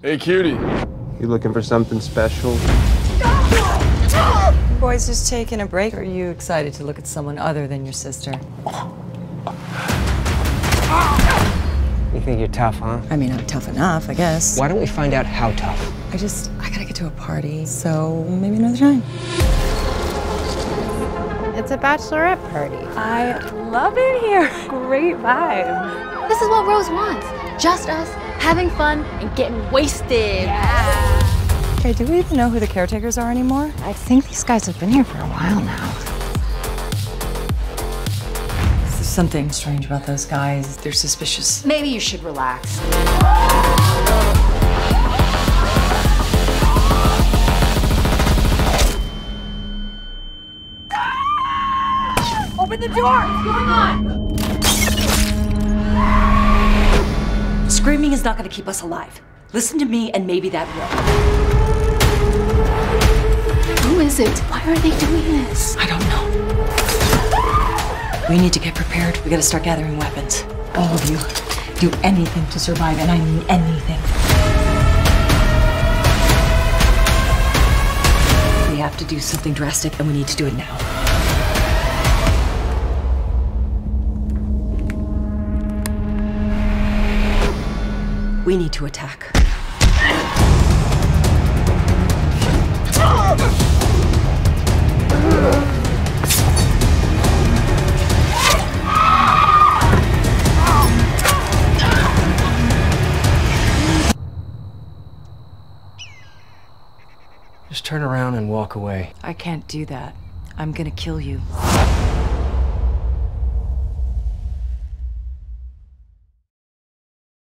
Hey, cutie. You looking for something special? Boys just taking a break? Or are you excited to look at someone other than your sister? You think you're tough, huh? I mean, I'm tough enough, I guess. Why don't we find out how tough? I just, I gotta get to a party, so maybe another time. It's a bachelorette party. I love it here. Great vibe. This is what Rose wants. Just us having fun and getting wasted. Yeah. Okay, do we even know who the caretakers are anymore? I think these guys have been here for a while now. There's something strange about those guys. They're suspicious. Maybe you should relax. Open the door! What's going on? Screaming is not going to keep us alive. Listen to me, and maybe that will. Who is it? Why are they doing this? I don't know. We need to get prepared. We gotta start gathering weapons. All of you. Do anything to survive, and I mean anything. We have to do something drastic, and we need to do it now. We need to attack. Just turn around and walk away. I can't do that. I'm gonna kill you.